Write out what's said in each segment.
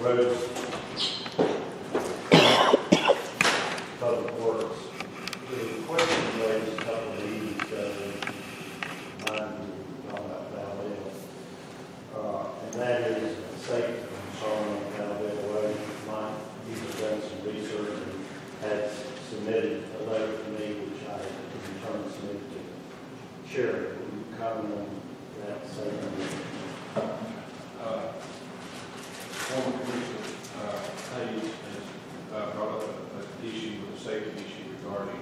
roads, public works. The question raised a couple of meetings ago, mine, talking about Val Del. Uh, and that is a safety concern on Val Del Road. Mike, he's done some research and had submitted a letter to me, which I in turn submitted to Sheriff. Will you comment on that statement? Uh, Former Commissioner uh, Hayes has uh, brought up a- an issue, a safety issue regarding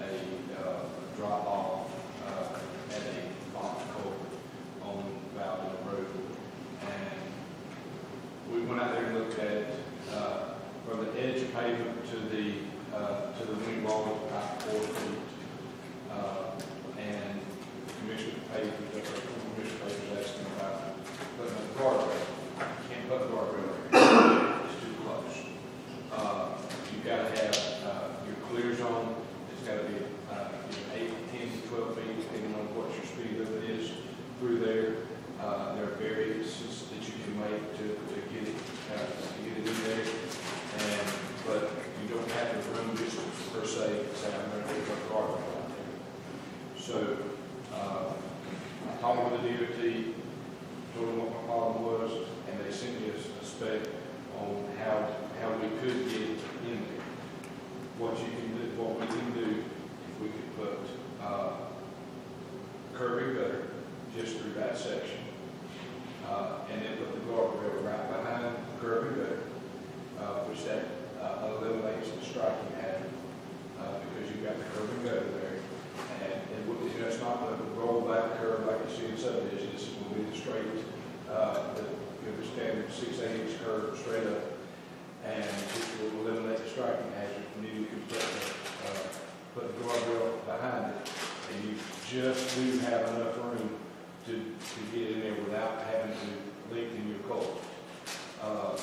a uh, drop-off uh, at a box culvert on Val Del Road. And we went out there and looked at it, uh, from the edge of pavement to the, uh, to the wing wall, is about four feet. Uh, And Commissioner Hayes, Commissioner Hayes was asking about putting a guardrail. Can't put a guardrail there, it's too close. Uh, You've got to have uh, your clear zone, it's got to be uh, you know, eight, ten to twelve feet, depending on what your speed limit is through there. Uh, There are variances that you can make to, to get it, uh, to get it in there. And, but you don't have the room distance per se, say, I'm going to put a guardrail out there. So, uh, I talked with the DOT, told them what my problem was, and they sent me a a spec on how, how we could get it in there. What you can do, what we can do, if we could put, uh, curb and gutter that section. Uh, and then put the guardrail right behind the curb and uh, which that, uh, eliminates the striking hazard, uh, because you've got the curb and gutter there. And it would, you know, it's not the roll back curve like you see in subdivisions, this will be the straight, uh, the, you know, the standard six, eight inch curve straight up. And which will eliminate the striking hazard, and you can put the, uh, put the guardrail behind it. And you just do have enough room to, to get in there without having to lengthen your course. Uh,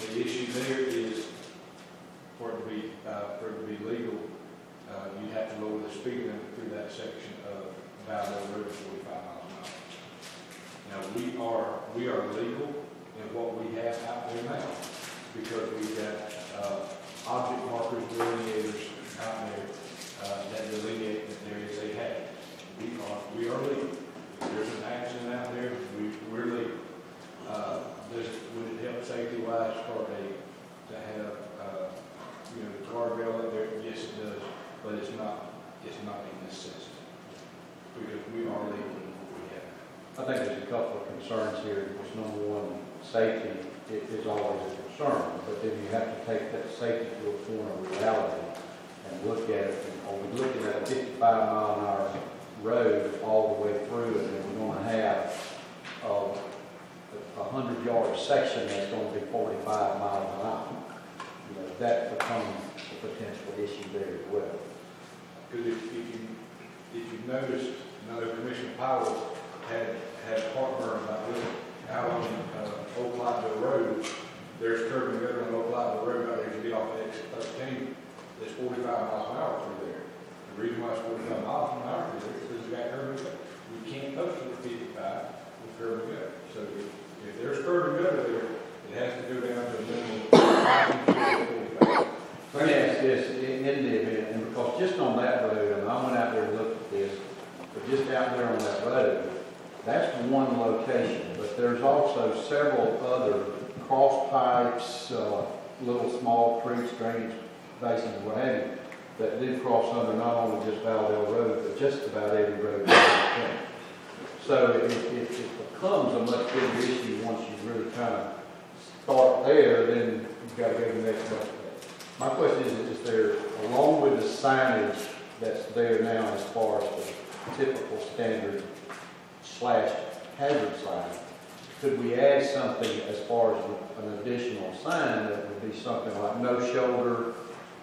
the issue there is for it to be, uh, for it to be legal, uh, you have to lower the speed limit through that section of Road to forty-five miles an hour. Now, we are, we are legal in what we have out there now, because we've got, uh, object markers, delineators out there, uh, that delineate that there is a hazard. We are, we are legal. There's an accident out there, we, we're. Uh, does, would it help safety wise for a, to have, uh, you know, the guardrail up there? Yes, it does, but it's not, it's not a necessity. Because we are legal in what we have. I think there's a couple of concerns here. Which number one, safety is always a concern, but then you have to take that safety to a point of reality and look at it. And Are we looking at a fifty-five mile an hour road all the way through and we're gonna have uh, a hundred yard section that's gonna be forty-five miles an hour? You know, that becomes a potential issue there as well. Because if, if you, if you noticed, another Commissioner Powell had, had heartburn about this, out on, uh, Old Clyde Road, there's curb and gutter on Old Clyde Road out there, you get off exit thirteen, there's forty-five miles an hour through there. The reason why it's forty-five miles an hour is because you got curb and gutter. You can't touch it at fifty-five with curb and gutter. So if, if there's curb and gutter there, it has to go down to a minimum of forty-five. Let me ask this, in the event, and because just on that road, and I went out there and looked at this, but just out there on that road, that's one location, but there's also several other cross pipes, uh, little small creeks, drainage basins, what have you, that do cross under not only just Val Del Road, but just about every road. in the county. So it, it, it becomes a much bigger issue once you really kind of start there, then you've got to go to the next. My question is, is there, along with the signage that's there now as far as the typical standard slash hazard sign, could we add something as far as an additional sign that would be something like no shoulder,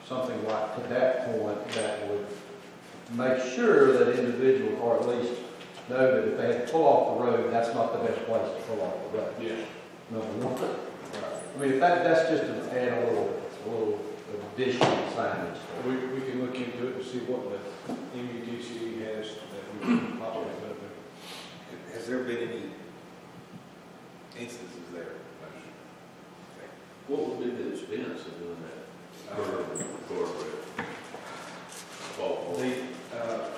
something like to that point that would make sure that individuals, or at least know that if they had to pull off the road, that's not the best place to pull off the road. Yeah. Number one. Right. I mean, if that, that's just an add a little, a little additional signage. We, we can look into it and see what the MUTCD has that we can populate with it. Has there been any instances there? What would be the expense of doing that? Uh, incorporate ballpark. The, uh,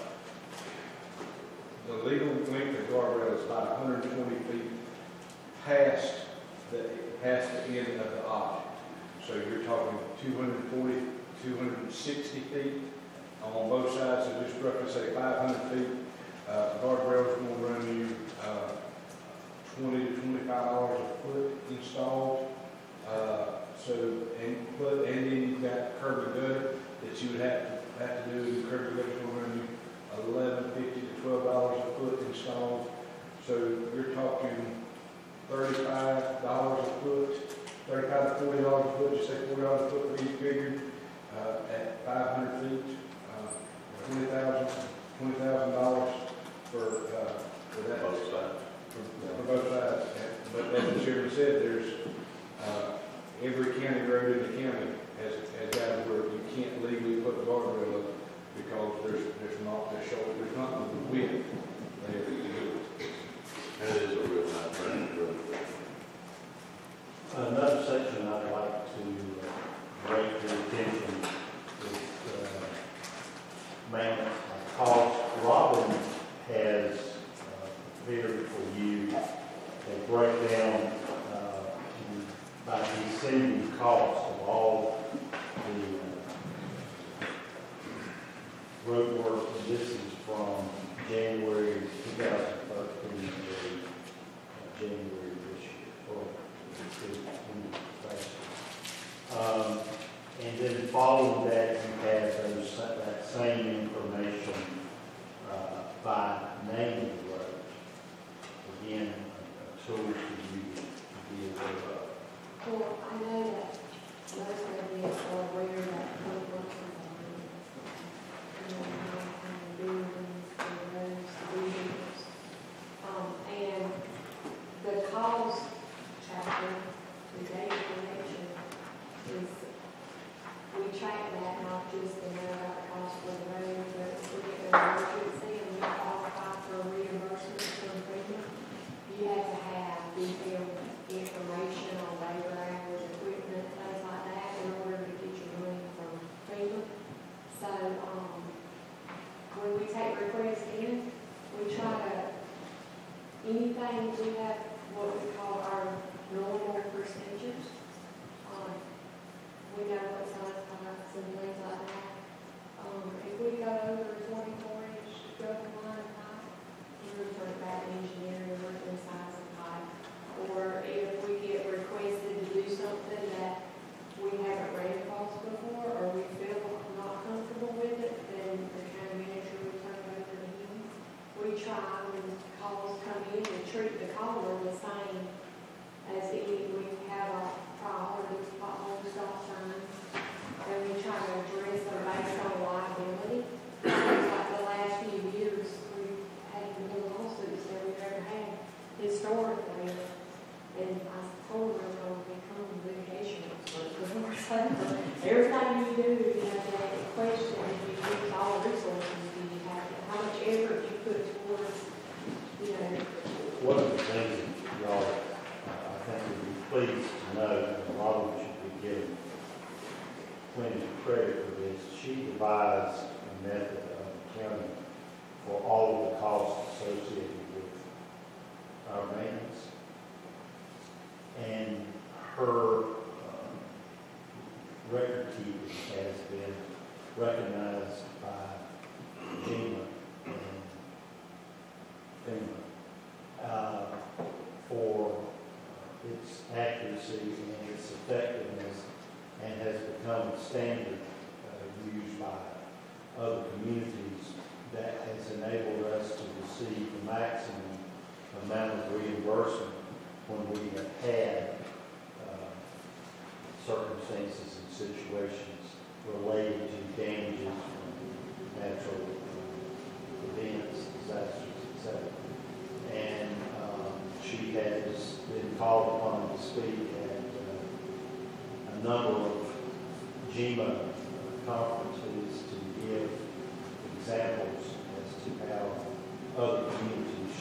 the legal length of guardrail is about 120 feet past the, past the end of the object. So you're talking 240, 260 feet on both sides, so just roughly say 500 feet. Uh, going to run you uh, 20 to 25 dollars a foot installed put, and then you've got curb Kirby gutter that you would have to, have to do. curb Good's gutter to run you eleven fifty to twelve dollars a foot installed. So you're talking thirty-five dollars a foot, thirty-five to forty dollars a foot, just say forty dollars a foot for each figure, uh, at five hundred feet, uh, twenty thousand, twenty thousand dollars for, uh, for that. Both sides. For, for both sides, but as the chairman said, there's, uh, every county road in the county has, has that where you can't legally put a guardrail up because there's, there's not the shoulder, there's not the width there to do it. That is a real nice road. Another section I'd like to uh, bring to attention is uh, maintenance cost. Robin has uh, prepared for you a breakdown by the receiving cost of all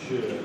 sure.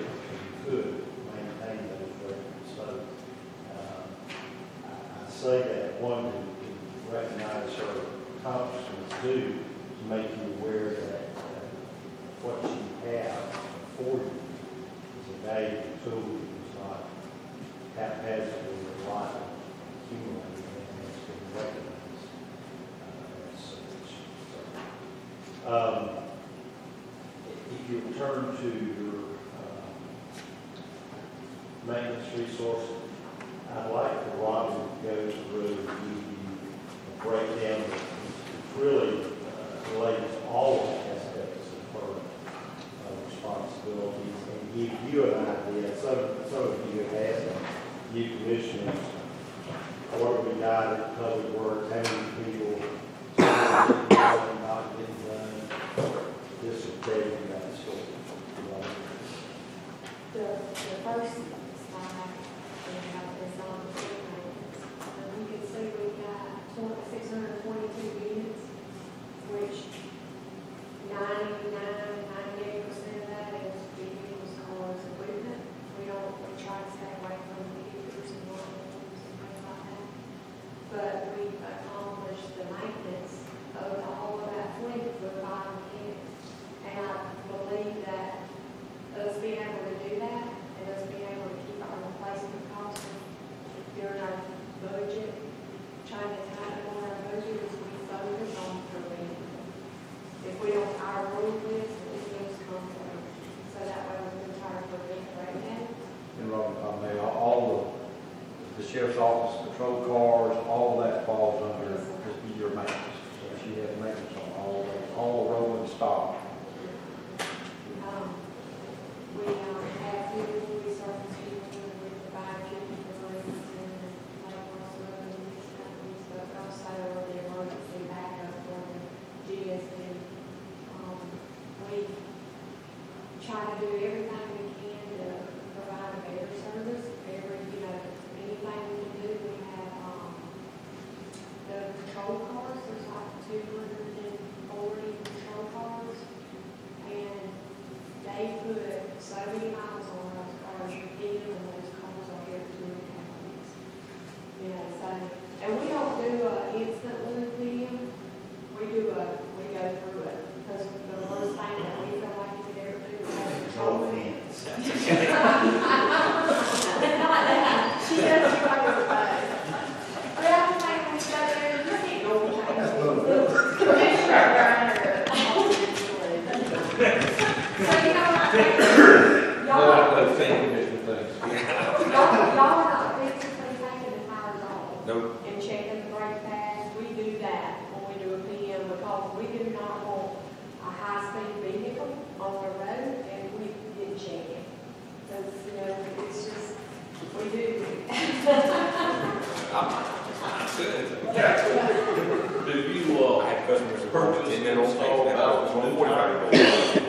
If you, uh, had customers. Purchase. And then on, oh, that was one forty-five.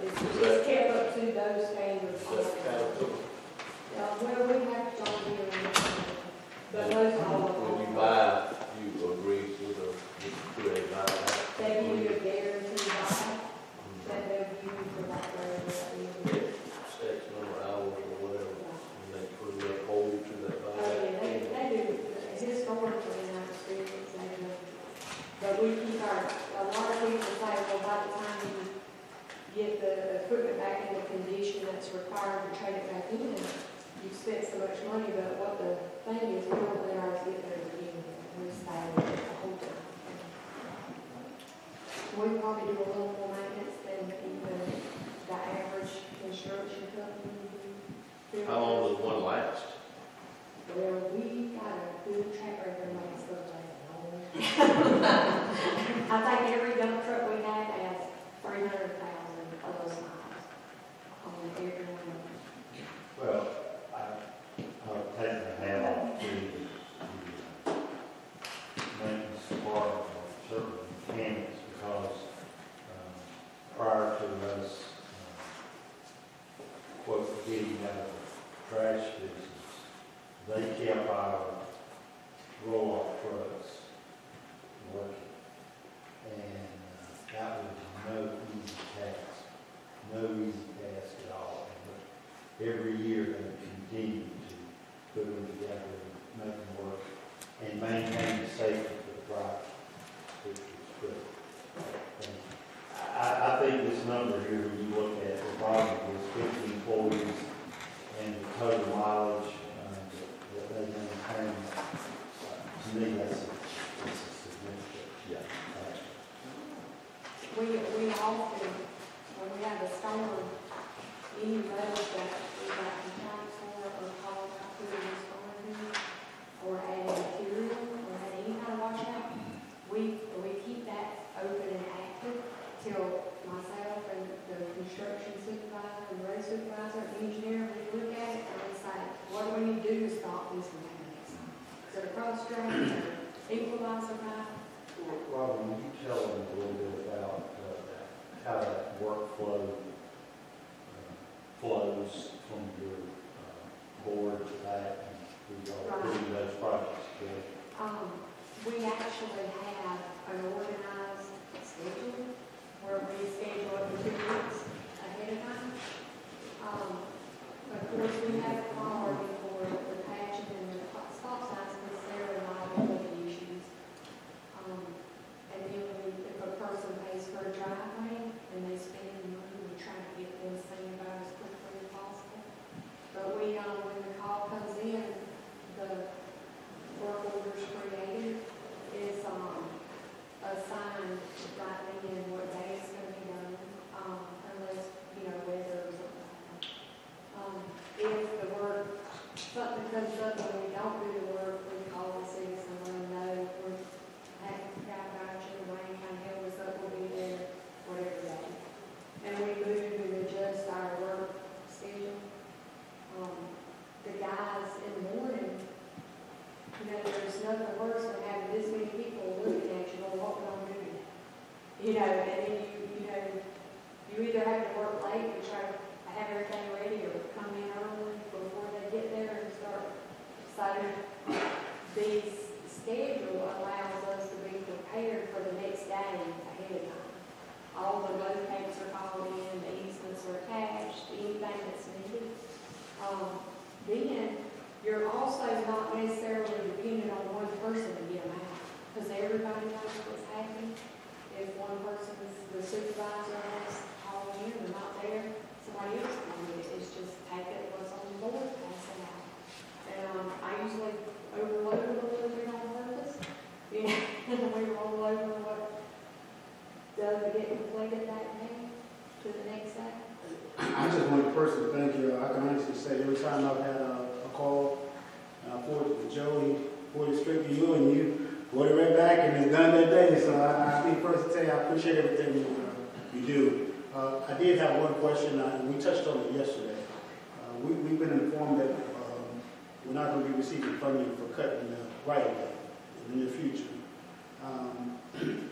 It's it's kept up to those standards. That's kind of. Uh, well, we have to here, but those are all. When you buy, you agree to the, you you a. much money and maintain the safety of the right. I, I think this number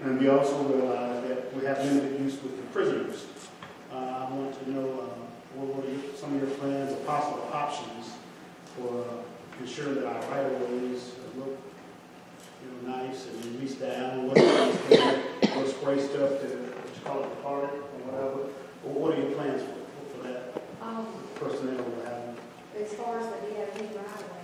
And we also realize that we have limited use with the prisoners. Uh, I want to know uh, what were some of your plans or possible options for uh, ensuring that our right of ways look you know, nice and release down, what or spray stuff to what you call it, the park or whatever. Well, what are your plans for, for that um, personnel? As far as the DOT right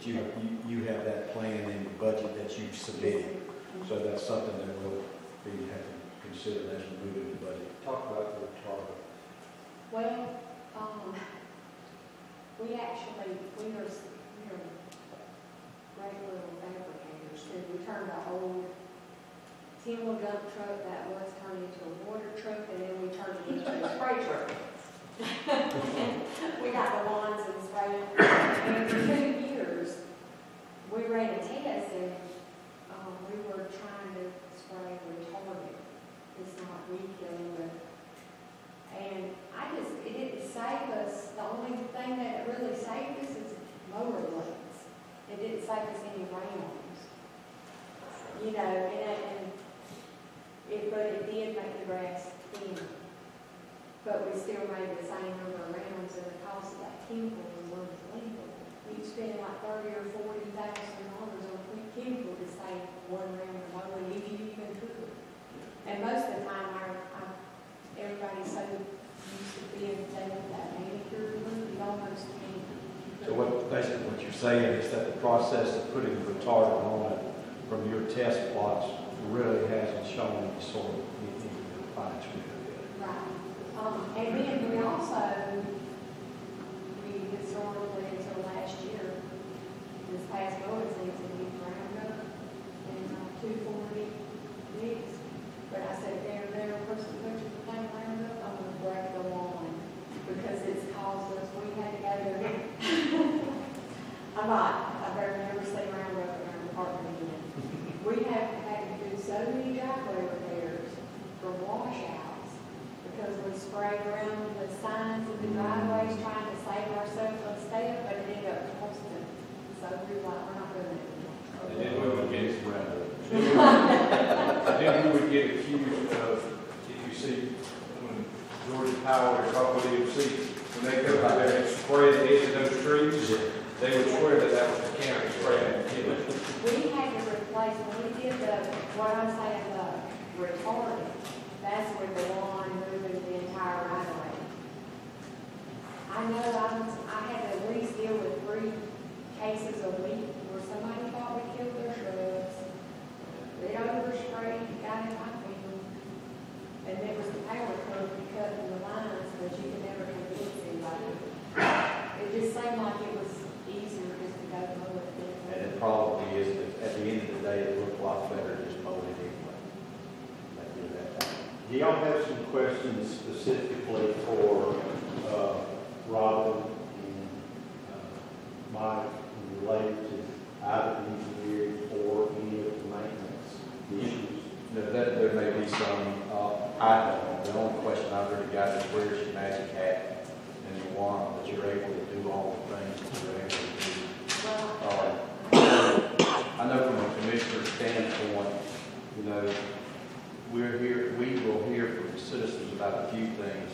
But you, you, you have that plan in the budget that you've submitted, so that's something that we'll be having to consider as we move into the budget. Talk about the target. Well, um, we actually, we are, s- we are great little fabricators, and we turned our old timber dump truck that was turned into a water truck, and then we turned it into a spray truck. We got the wands and spray, and for two years, we ran a test, and, um, we were trying to spray retardant. It's not weed killing, but and I just, it didn't save us, the only thing that really saved us is mower blades. It didn't save us any rounds. You know, and, it- and it, but it did make the grass. But we still made the same number of rounds and the cost of that chemical was unbelievable. You spend like thirty or forty thousand dollars on chemical to save one round of mowing, if you even could. And most of the time, our, our everybody's so used to being with that manicure you almost. So what, basically what you're saying is that the process of putting the retardant on it from your test plots really hasn't shown any sort of anything to. Right. Um, and then we also, we historically until last year, this past mowing season, we ground up and uh, two forty mix. But I said, there, there, person put your plant ground up, I'm gonna break the lawn because it's caused us, we had to go there. I'm not, I better never say ground up in our department again. We have had to do so many driveway repairs for washouts because we sprayed around the signs of the driveways trying to save ourselves from step, but it ended up costing. us. So we were like, we're not doing it And then anymore. we would get, then we would get accused of, if you see, when Georgia Power or Colquitt EMC, when they go out there and spray the edge of those trees, they would swear that that was the county spraying and killing. We had to replace, when we did the, what I'm saying, the retardant, that's with the lawn moving the entire right of way. I know I was, I had to at least deal with three cases a week where somebody thought we killed their shrubs. It oversprayed, got in my field. And there was the power cord cutting the lines, but you could never convince anybody. It just seemed like it was easier just to go mow it. than- And it probably is, but at the end of the day, it looked a lot better just mowing it anyway. They do that. Do y'all have some questions specifically for uh, Robin and uh, Mike related to either engineering or any of the maintenance issues? There, that, some, uh, I don't the only question I've really got is where's your magic hat? And you want that you're able to do all the things that you're able to do. Uh, I know from a commissioner standpoint, you know, we're here, we will hear from the citizens about a few things,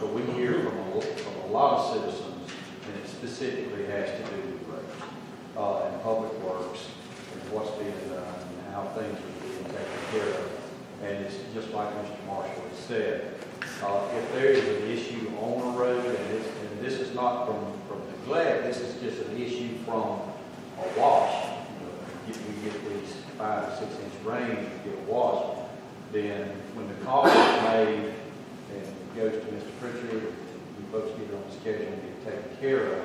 but we hear from a, from a lot of citizens, and it specifically has to do with roads, uh, and public works, and what's being done, and how things are being taken care of. And it's just like Mr. Marshall has said, uh, if there is an issue on a road, and and this is not from, from neglect, this is just an issue from a wash, you know, if we get these five or six inch rain, get a wash, then when the call is made and goes to Mr. Pritchard, you folks get it on the schedule and get taken care of,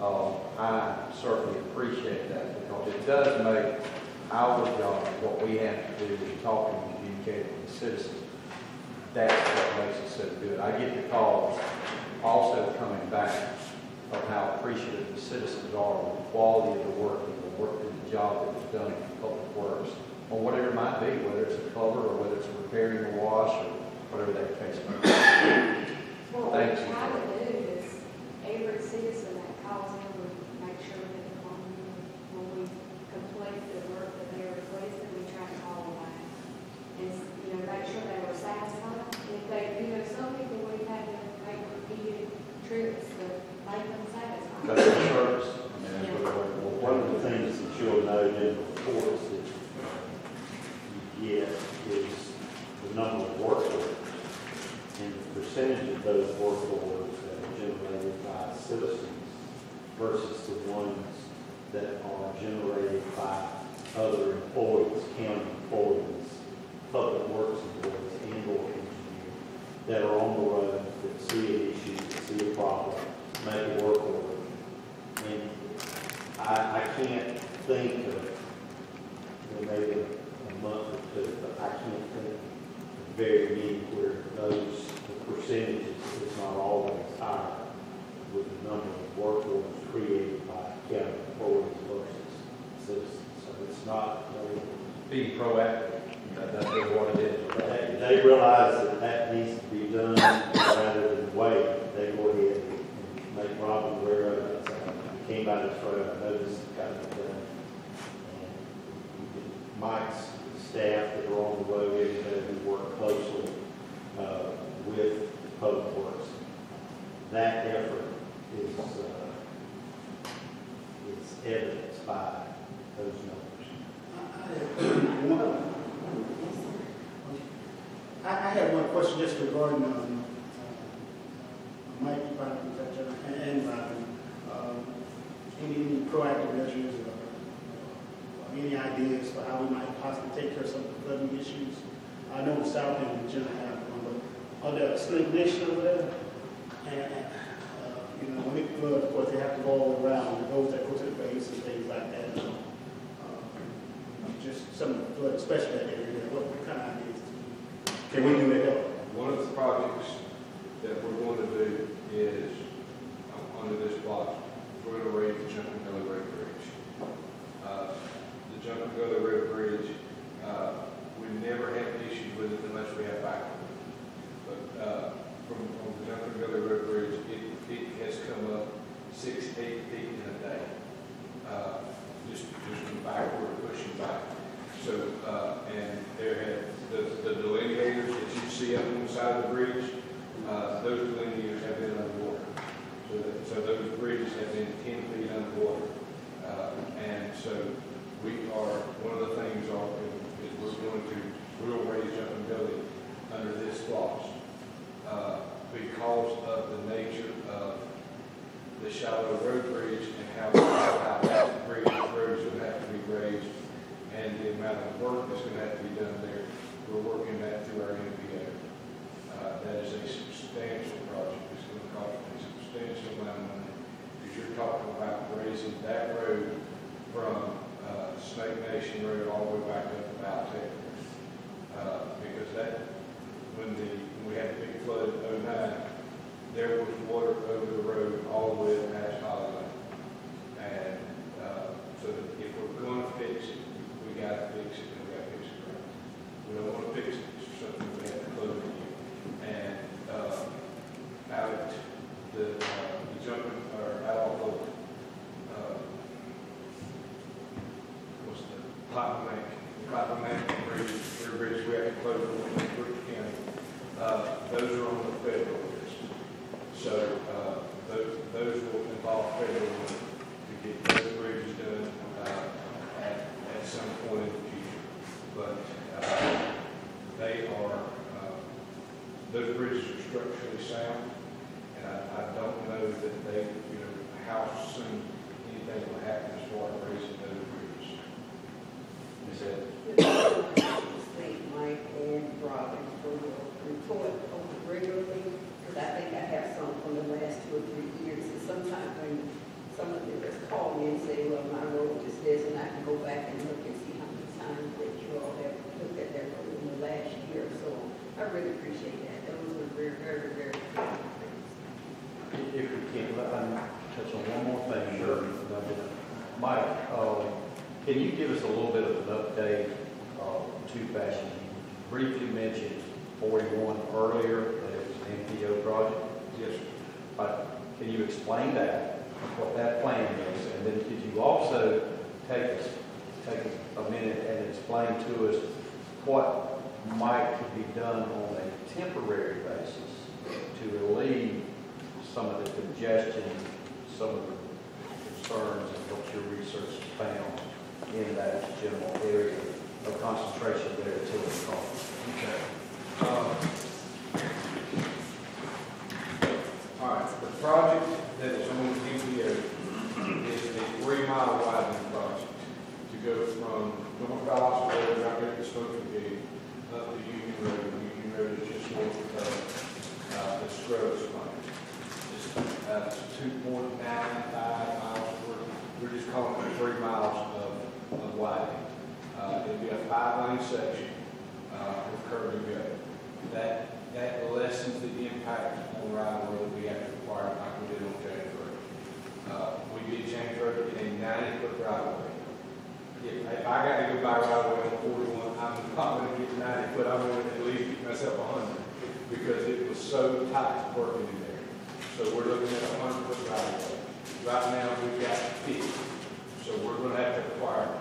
uh, I certainly appreciate that because it does make our job, what we have to do is talk and communicate with citizens. That's what makes it so good. I get the calls also coming back of how appreciative the citizens are of the quality of the work and the work and the job that was done in public works, or whatever it might be, whether it's a cover or whether it's repairing a wash or whatever that case may be. What we Thank you. try to do is, every citizen that calls in, we make sure that when when we complete the work that they requested, we try to call them back. And, you know, make sure they were satisfied. If they, you know, some people we've had to make repeated trips to make them satisfied. Customer service, I mean, that's what we're. Well, one of the things that the reports that you get is the number of work orders and the percentage of those work orders that are generated by citizens versus the ones that are generated by other employees, county employees, public works employees, and or engineers that are on the road, that see an issue, that see a problem, make a work order. And I, I can't think of, you know, maybe a month or two, but I can't think of very many where those, the percentages is not always higher with the number of work orders created by county employees versus citizens. So it's not, very- Being proactive, that, that's really what it is. they, they realize that that needs to be done rather than wait. They go ahead and make Robin aware of it. Came by this road, I know this has got to be done. And Mike's staff that are on the road day, who work closely, uh, with the Public Works. That effort is, uh, is evidenced by those numbers. I, have one question just regarding, um, uh, Mike, Robin, and, and Robin. Um, Any any proactive measures any ideas for how we might possibly take care of some of the flooding issues? I know in South End, we generally have, one, but on the Snake Nation over there, and, uh, you know, when it floods, of course, they have to go all around, those that go to the base and things like that. Um, Just some of the flood, especially that area, what what kind of ideas can we do to help? One of the projects that we're going to do is, uh, under this block, we're going to raise some of the congestion, some of the concerns and what your research found in that general area of concentration there at Tilden Crossing? Okay. Uh, All right, the project that is on the MPO is a three-mile widening project to go from North Dallas Road, right there at the Smoking Gate, up to Union Road. Union Road is just north of, uh, the. It's, uh, two point nine five miles, we're, we're just calling it three miles of, of widening. Uh, it'll be a five-lane section, uh, with curb and gutter. That, that lessens the impact on right of way that we have to require like we did on James Road. Uh, we did James Road in a ninety-foot right of way. If, if I got to go by right of way on forty-one, I'm not gonna get ninety foot, I'm gonna at least get myself a hundred, because it was so tight working in there. So we're looking at a hundred foot right of way. Right now, we've got fifty, so we're gonna have to require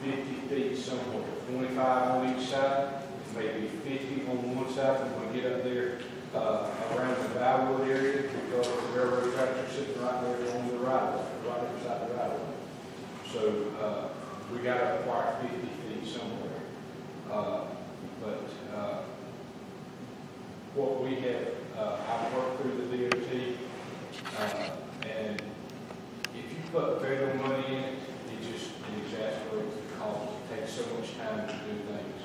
fifty feet somewhere, twenty-five on each side, maybe fifty on one side, and when we get up there, uh, around the Byward area, because the railroad tracks are sitting right there on the right of way, right beside the right of way. So, uh, we gotta acquire fifty feet somewhere. Uh, but, uh, what we have, uh, I've worked through the DOT, uh, and if you put federal money in it, it just, it exasperates the cost. It takes so much time to do things.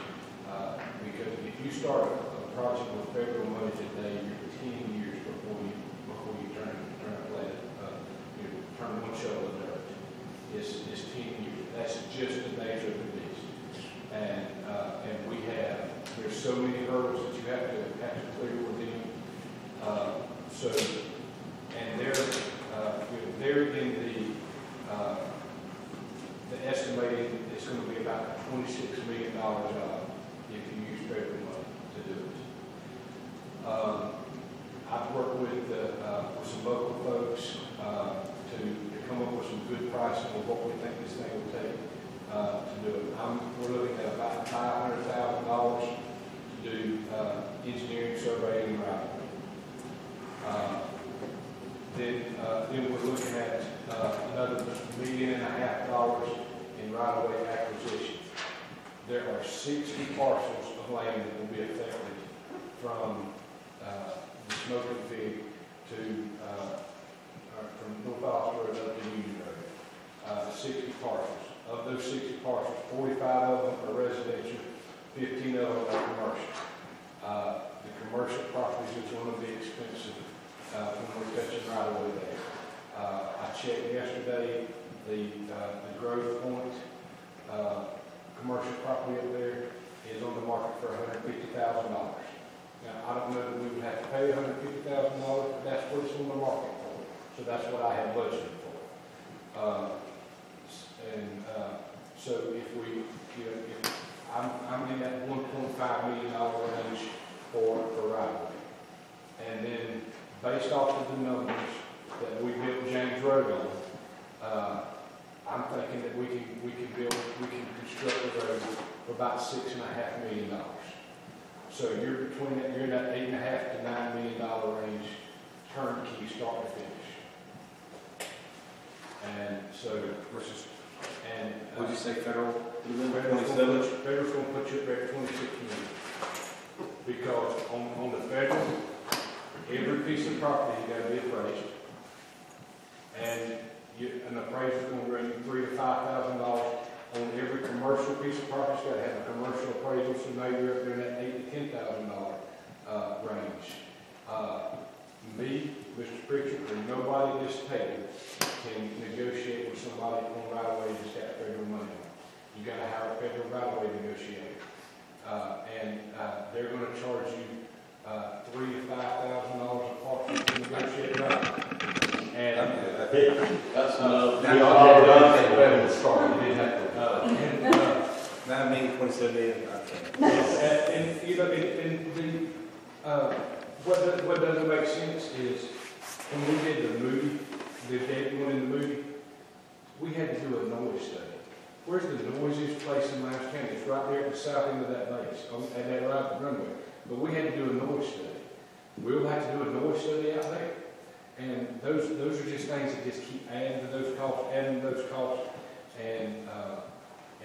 Uh, because if you start a project with federal money today, you're ten years before you, before you turn, turn a blade, uh, you turn one shovel of dirt. It's, it's ten years. That's just the nature of the beast. And, uh, and we have, there's so many hurdles you have to, have to clear within. Uh, so, and they're, uh, they're in the, uh, the estimating it's gonna be about twenty-six million dollar job if you use federal money to do it. Um, I've worked with, uh, uh, with some local folks, uh, to, to come up with some good pricing of what we think this thing will take, uh, to do it. I'm, we're looking at about five hundred thousand dollars to do, uh, engineering, surveying, and right. Uh, Then, uh, then we're looking at, uh, another million and a half dollars in right-of-way acquisition. There are sixty parcels of land that will be affected from, uh, the Smokin' Pig to, uh, uh, from North Road up to Union Road. Uh, sixty parcels. Of those sixty parcels, forty-five of them are residential, fifteen of them are commercial. Uh, the commercial properties is one of the expensive, uh, when we're touching right away there. Uh, I checked yesterday, the, uh, the Point, uh, commercial property up there is on the market for hundred fifty thousand dollars. Now, I don't know that we would have to pay hundred fifty thousand dollars, but that's what it's on the market for. So that's what I have budgeted for. Uh, and, uh, so if we, you know, if, I'm, I'm in that one point five million dollar range for, for right. And then, based off of the numbers that we built James Road on, uh, I'm thinking that we can, we can build, we can construct the road for about six and a half million dollars. So you're between, that you're in that eight and a half to nine million dollar range, turnkey, start to finish. And so, versus, and. uh, Would you say federal? Federal's gonna put Federal's gonna put you up there at twenty-six million. Because on, on the federal, every piece of property you gotta be appraised. And you, an appraiser's gonna run you three to five thousand dollars on every commercial piece of property, it's gotta have a commercial appraisal, so maybe you're up there in that eight to ten thousand dollar, uh, range. Uh, me, Mr. Pritchard, or nobody at this table can negotiate with somebody on right away that's got federal money. You gotta hire a federal right away negotiator. Uh, and, uh, they're gonna charge you, uh, three to five thousand dollars a parcel to negotiate right. And, That's uh, enough. Now, y'all had done that start, you didn't have to. Nine million, twenty-seven million, I think. And, and, you know, and, and the, uh, what, do- what doesn't make sense is, when we did the movie, the day one in the movie, we had to do a noise study. Where's the noisiest place in Miles County? It's right there at the south end of that base, on, at that right runway. But we had to do a noise study. We'll have to do a noise study out there. And those, those are just things that just keep adding to those costs, adding to those costs. And, uh,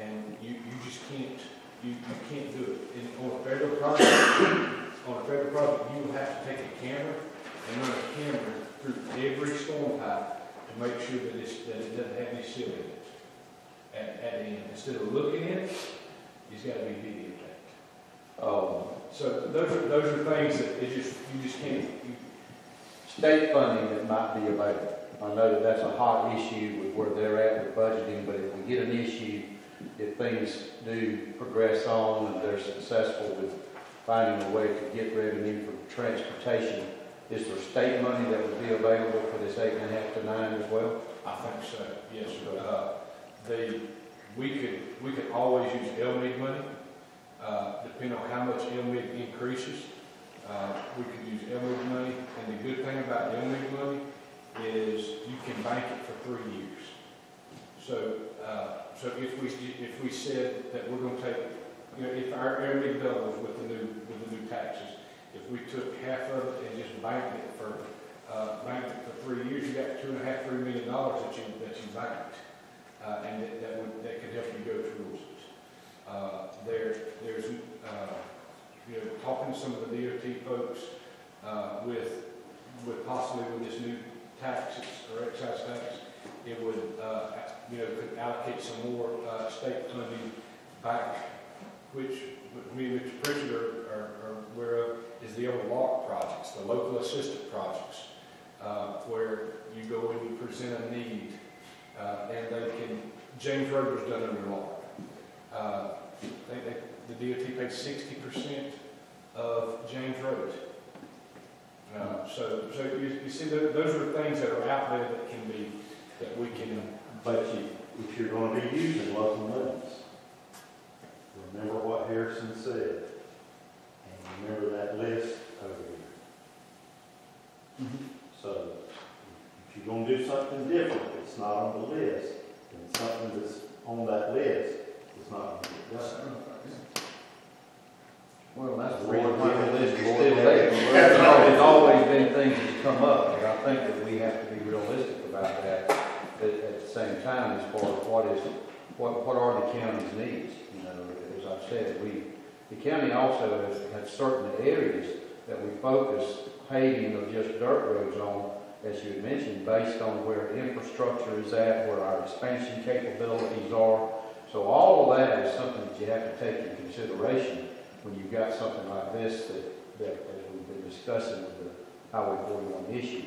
and you, you just can't, you, you can't do it. And on a federal project, on a federal project, you will have to take a camera and run a camera through every storm pipe to make sure that it's, that it doesn't have any silt in it. At, at the end, instead of looking at it, it's gotta be videotaped. Um, So those are, those are things that it just, you just can't, you, state funding that might be available. I know that that's a hot issue with where they're at with budgeting, but if we get an issue, if things do progress on and they're successful with finding a way to get revenue for transportation, is there state money that would be available for this eight and a half to nine as well? I think so, yes, sir. Uh, the, we could, we could always use LMIG money, uh, depending on how much LMIG increases. Uh, we could use LMIG money, and the good thing about LMIG money is you can bank it for three years. So, uh, so if we, if we said that we're gonna take, you know, if our LMIG doubles with the new, with the new taxes, if we took half of it and just banked it for, uh, banked it for three years, you got two and a half, three million dollars that you, that you banked. Uh, and that, that would, that could help you go it. Uh, there, there's, uh, you know, talking to some of the DOT folks, uh, with, with possibly with this new taxes or excise tax, it would, uh, you know, could allocate some more, uh, state funding back, which, me and Mr. Pritchard are, are, are aware of, is the old LARP projects, the local assistant projects, uh, where you go and you present a need, uh, and they can, James Road done under LARP. Uh, they, the DOT paid sixty percent of James Road. Uh, so, so you, you see, tho- those are things that are out there that can be, that we can, But you, if you're gonna be using local remember what Harrison said, and remember that list over here. So, if you're gonna do something different, it's not on the list, and something that's on that list is not gonna get done. Well, that's the reason why the list is still there. There's always- always been things that come up, and I think that we have to be realistic about that. But at the same time, as far as what is, what, what are the county's needs? You know, as I've said, we, the county also has, has certain areas that we focus paving of just dirt roads on, as you had mentioned, based on where infrastructure is at, where our expansion capabilities are. So all of that is something that you have to take into consideration when you've got something like this that, that, as we've been discussing with the Highway 41 issue.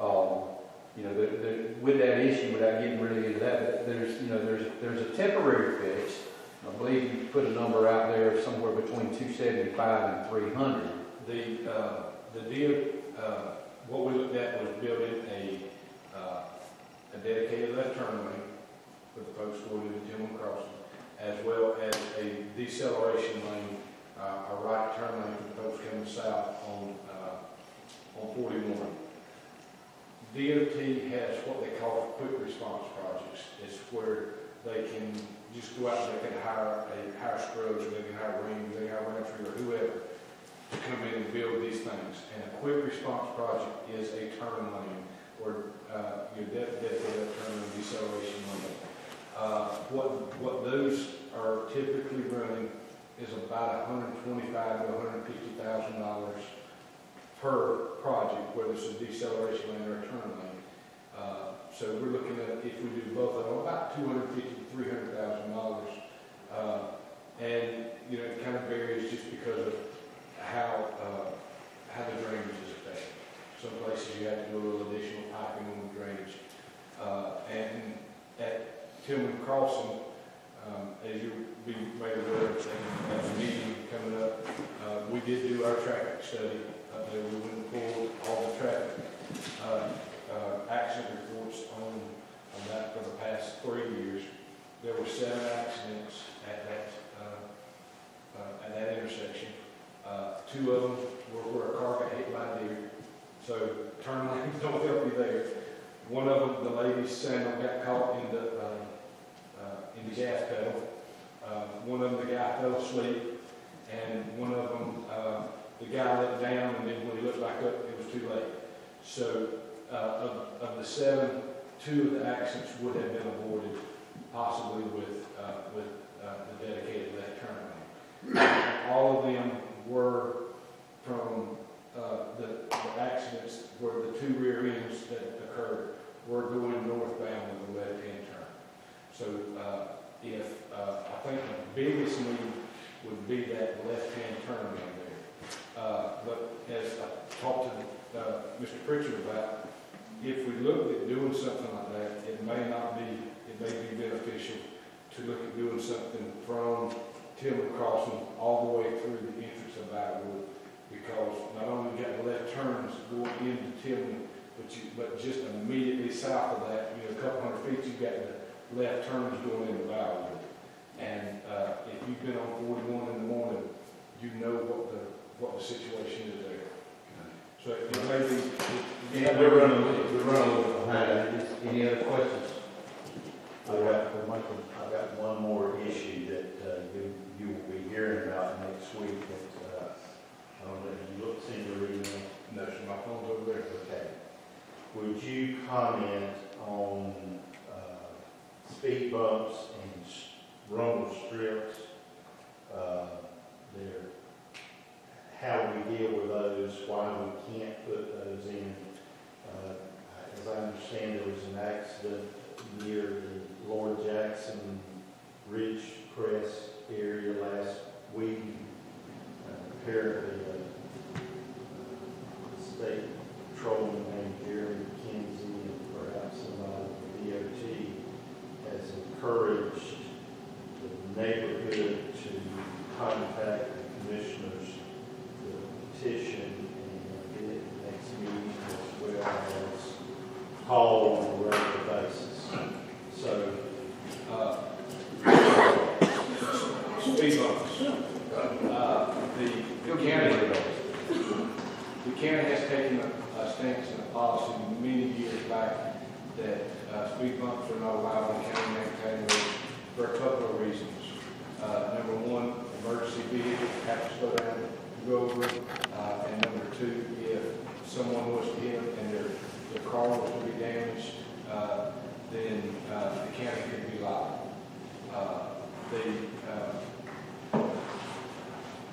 Um, you know, the, the, with that issue, without getting really into that, there's, you know, there's, there's a temporary fix. I believe you put a number out there somewhere between 275 and 300. the, uh, the deal, uh, what we looked at was building a, uh, a dedicated left turn lane for the folks going into Tillman Crossing, as well as a deceleration lane, uh, a right turn lane for folks coming south on, uh, on forty-one. DOT has what they call quick response projects. It's where they can just go out and they can hire a, hire Scruggs, or they can hire Ring, they can hire Roundtree, or whoever, to come in and build these things. And a quick response project is a turn lane, or, uh, your de- dedicated turn lane deceleration lane. Uh, what, what those are typically running is about hundred and twenty-five to hundred and fifty thousand dollars per project, whether it's a deceleration lane or a turn lane. Uh, so we're looking at, if we do both of them, about two hundred fifty to three hundred thousand dollars. Uh, and, you know, it kind of varies just because of how, uh, how the drainage is affected. Some places you have to do a little additional piping on the drainage. Uh, and at Tillman Crossing, um, as you'll be made aware of, at uh, meeting coming up, uh, we did do our traffic study. up we went and pulled all the traffic, uh, uh, accident reports on, on that for the past three years. There were seven accidents at that, uh, uh, at that intersection. Uh, two of them were where a car got hit by a deer. So turn lanes don't help you there. One of them, the lady's sandal got caught in the, uh, uh, in the gas pedal. Uh, one of them, the guy fell asleep, and one of them, uh, the guy let down, and then when he looked back up, it was too late. So, uh, of, of the seven, two of the accidents would have been avoided, possibly with, with, the dedicated left turn lane. All of them were from, uh, the, the accidents where the two rear ends that occurred were going northbound with the left-hand turn. So, uh, if, uh, I think the biggest need would be that left-hand turn in there. Uh, but as I talked to, Mr. Pritchard about, if we look at doing something like that, it may not be, it may be beneficial to look at doing something from Tillman Crossing all the way through the entrance of Byward. Because not only got the left turns going into Tillman, but you, but just immediately south of that, you know, a couple hundred feet, you got the left turns going into Val Del. And, uh, if you've been on forty-one in the morning, you know what the, what the situation is there. So it may be. it- Yeah, we're running, we're running a little behind. Any other questions? I got, I've got one more issue that, uh, you, you will be hearing about next week, that, uh, I don't know, if you look, seen your email? No, my phone's over there. Okay. Would you comment on, speed bumps and rumble strips? Uh, there, how we deal with those, why we can't put those in? Uh, as I understand, there was an accident near the Lord Jackson Ridge Crest area last week. Uh, Apparently, uh, state patrolman named Jerry McKenzie and perhaps somebody with DOT has encouraged the neighborhood to contact the commissioners to petition and get it the next meeting as well as call on a regular basis. So, Uh, Speed bumps. Uh, the, the county, the county has taken a, a stance and a policy many years back that, uh, speed bumps are not allowed on county maintained roads for a couple of reasons. Uh, number one, emergency vehicles have to slow down, to go over, uh, and number two, if someone was to hit and their, their car was to be damaged, uh, then, uh, the county could be liable. Uh, the, uh,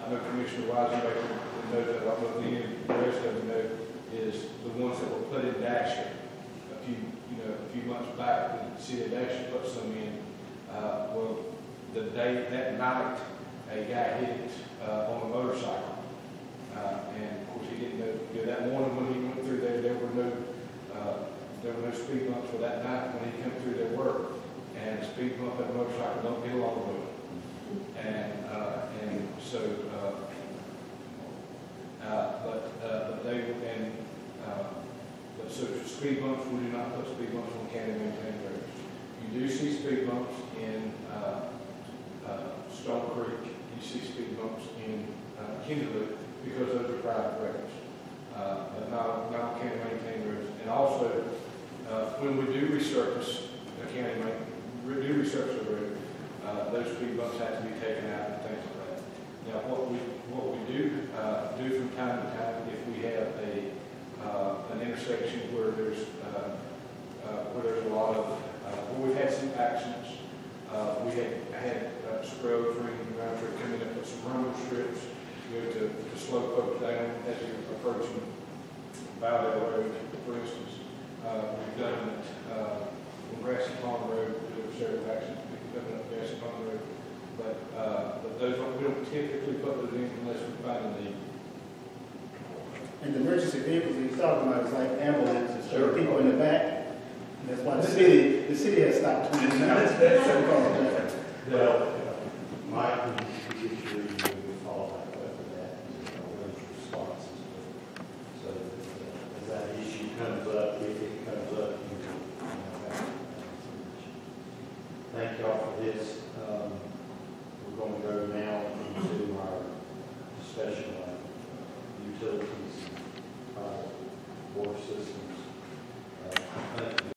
I know Commissioner Wisenbaker knows that, I don't know if any of the rest of you know, is the ones that were put in Dasher a few, you know, a few months back, the city of Dasher put some in. Uh, well, the day, that night, a guy hit it, uh, on a motorcycle. Uh, and of course, he didn't know, you know, that morning when he went through there, there were no, uh, there were no speed bumps for that night when he came through their work. And a speed bump at a motorcycle don't get along with it. And, uh, and so, uh, uh, but, uh, but they, and, uh, but so speed bumps, we do not put speed bumps on county maintained roads. You do see speed bumps in, Stone Creek, you see speed bumps in, Kinderhook, because those are private roads. But not, not county maintained roads. And also, when we do resurface a county main, we do resurface a road, uh, those speed bumps have to be taken out and things like that. Now, what we, what we do, uh, do from time to time, if we have a, uh, an intersection where there's, uh, uh, where there's a lot of, uh, where we've had some accidents, we had, had, uh, scrubs ringing around, we're coming up with some rumble strips, you know, to, to slow folks down as you're approaching Val Del Road, for instance. We've done it, on Grassy Pond Road, there were several accidents, we've done it on Grassy Pond Road. But, uh, but those, don't- we don't typically put those in unless we find a need. And the emergency vehicles he's talking about is like ambulances, so the people in the back. That's why the city, the city has stopped doing that. well, Mike, we we get